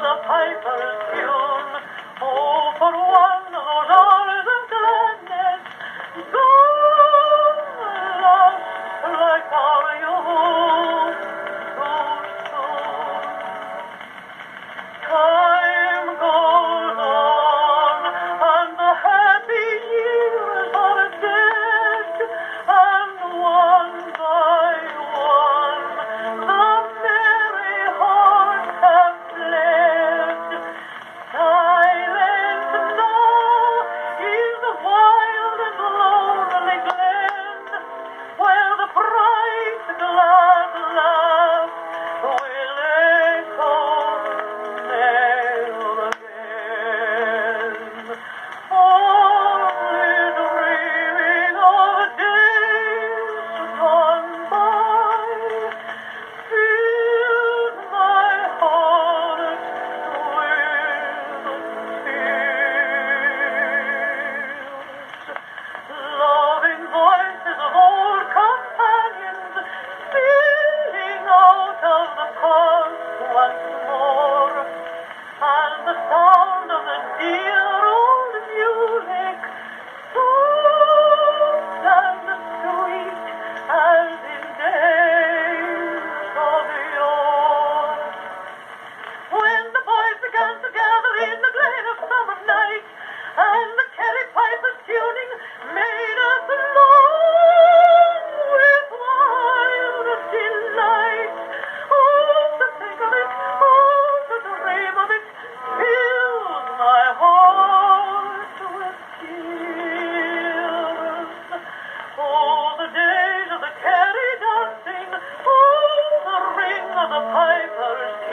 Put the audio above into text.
the piper's tune. Oh, for one. heart.